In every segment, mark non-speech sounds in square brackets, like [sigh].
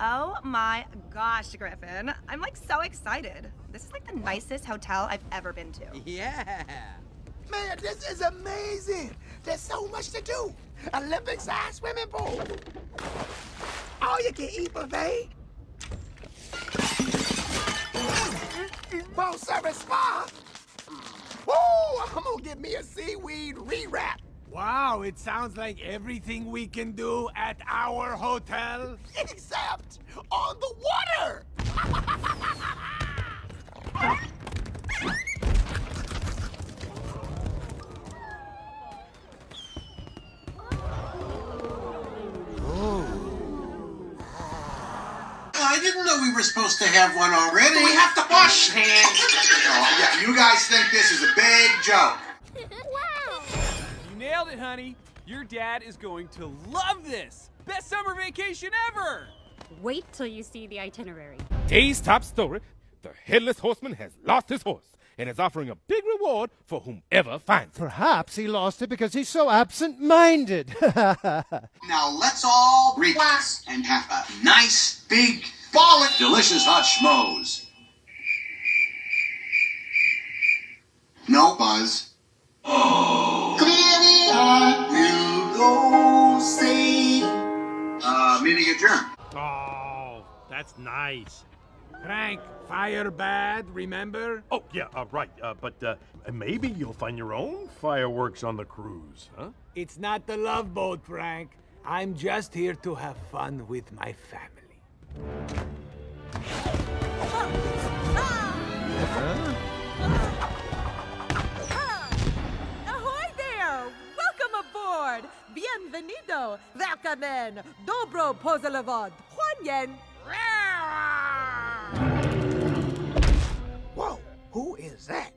Oh my gosh, Griffin. I'm like so excited. This is like the nicest hotel I've ever been to. Yeah. Man, this is amazing. There's so much to do. Olympic-sized swimming pool. All you can eat buffet. Full service spa. Woo! I'm gonna get me a seaweed rewrap. Wow, it sounds like everything we can do at our hotel. [laughs] Except on the water. Oh. I didn't know we were supposed to have one already. We have to wash hands. [laughs] Oh, yeah, you guys think this is a big joke. You nailed it, honey. Your dad is going to love this. Best summer vacation ever. Wait till you see the itinerary. Today's top story the Headless Horseman has lost his horse and is offering a big reward for whomever finds it. Perhaps he lost it because he's so absent minded. [laughs] Now let's all relax and have a nice big ball of delicious hot schmoes. No buzz. Clearly [gasps] oh. Oh, that's nice. Frank, fire bad, remember? Oh, yeah, uh, right. Uh, but uh, maybe you'll find your own fireworks on the cruise, huh? It's not the love boat, Frank. I'm just here to have fun with my family. Welcome Dobro pozhalovat! Juan Whoa, who is that?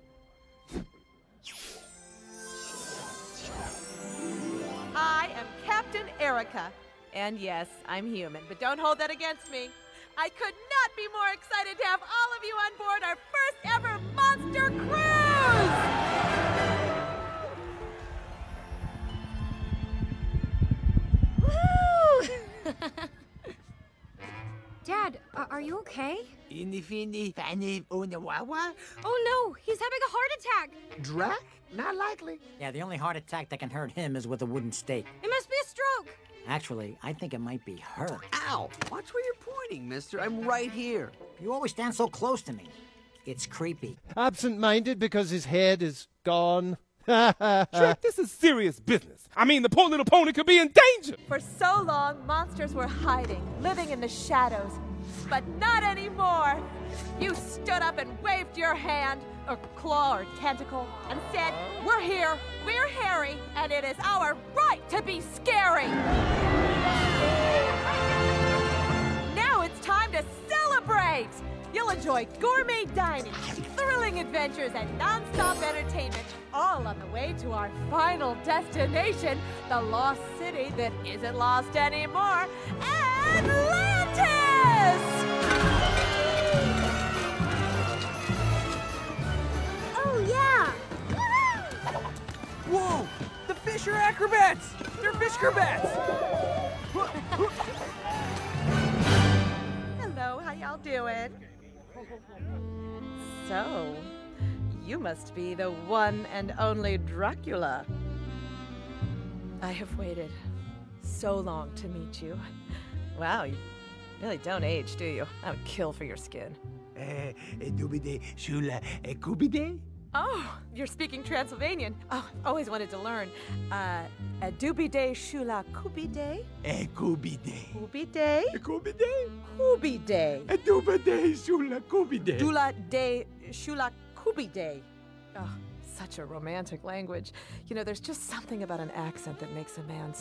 I am Captain Ericka. And yes, I'm human, but don't hold that against me. I could not be more excited to have all of you on board our first ever monster cruise! Are you okay? Inni fini fani unawawa. Oh no, he's having a heart attack. Drac? Not likely. Yeah, the only heart attack that can hurt him is with a wooden stake. It must be a stroke. Actually, I think it might be her. Ow! Watch where you're pointing, mister. I'm right here. You always stand so close to me. It's creepy. absent minded because his head is gone. Shrek, this is serious business. I mean, the poor little pony could be in danger. For so long, monsters were hiding, living in the shadows. But not anymore! You stood up and waved your hand, or claw, or tentacle, and said, We're here, we're hairy, and it is our right to be scary! Enjoy gourmet dining, thrilling adventures, and non-stop entertainment, all on the way to our final destination, the lost city that isn't lost anymore, Atlantis! Oh yeah. Whoa! The fish are acrobats. They're fish acrobats. Hello, how y'all doing? [laughs] So, you must be the one and only Dracula. I have waited so long to meet you. Wow, you really don't age, do you? I would kill for your skin. Eh, dubide shula eh, kubide? Oh, you're speaking Transylvanian. Oh, always wanted to learn. Uh, a dubide shula kubide? Eh, kubide. Kubide? Kubide? Kubide. Eh, dubide shula kubide. Dula de shula kubide. Oh, such a romantic language. You know, there's just something about an accent that makes a man